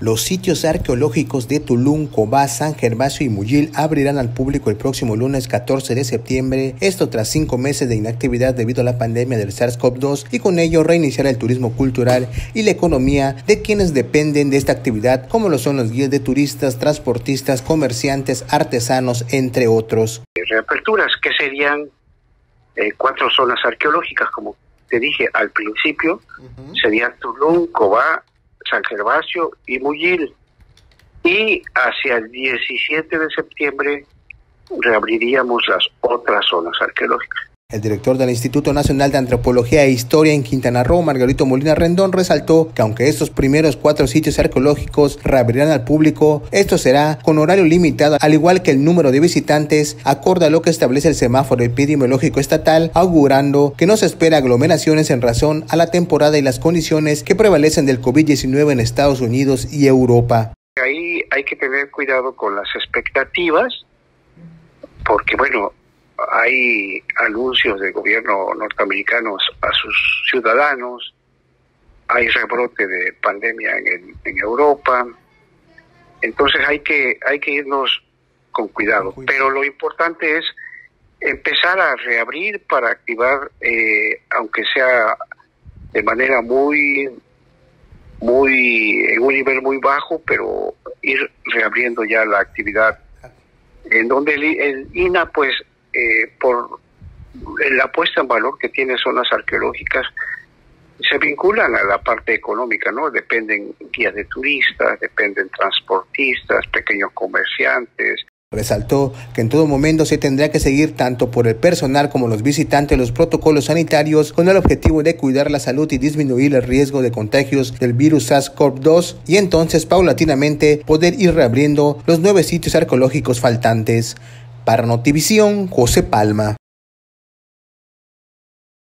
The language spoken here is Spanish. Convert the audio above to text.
Los sitios arqueológicos de Tulum, Cobá, San Gervasio y Muyil abrirán al público el próximo lunes 14 de septiembre, esto tras cinco meses de inactividad debido a la pandemia del SARS-CoV-2 y con ello reiniciar el turismo cultural y la economía de quienes dependen de esta actividad, como lo son los guías de turistas, transportistas, comerciantes, artesanos, entre otros. Reaperturas que serían eh, cuatro zonas arqueológicas, como te dije al principio, serían Tulum, Cobá, San Gervasio y Muyil. Y hacia el 17 de septiembre reabriríamos las otras zonas arqueológicas. El director del Instituto Nacional de Antropología e Historia en Quintana Roo, Margarito Molina Rendón, resaltó que aunque estos primeros cuatro sitios arqueológicos reabrirán al público, esto será con horario limitado, al igual que el número de visitantes, acorde a lo que establece el semáforo epidemiológico estatal, augurando que no se espera aglomeraciones en razón a la temporada y las condiciones que prevalecen del COVID-19 en Estados Unidos y Europa. Ahí hay que tener cuidado con las expectativas, porque bueno, hay anuncios del gobierno norteamericano a sus ciudadanos, hay rebrote de pandemia en, en Europa, entonces hay que, hay que irnos con cuidado. Pero lo importante es empezar a reabrir para activar, eh, aunque sea de manera muy, muy, en un nivel muy bajo, pero ir reabriendo ya la actividad. En donde el, el INA, pues, eh, por la puesta en valor que tiene zonas arqueológicas, se vinculan a la parte económica, ¿no? Dependen guías de turistas, dependen transportistas, pequeños comerciantes. Resaltó que en todo momento se tendrá que seguir tanto por el personal como los visitantes los protocolos sanitarios con el objetivo de cuidar la salud y disminuir el riesgo de contagios del virus SARS-CoV-2 y entonces paulatinamente poder ir reabriendo los nueve sitios arqueológicos faltantes. Para Notivisión, José Palma.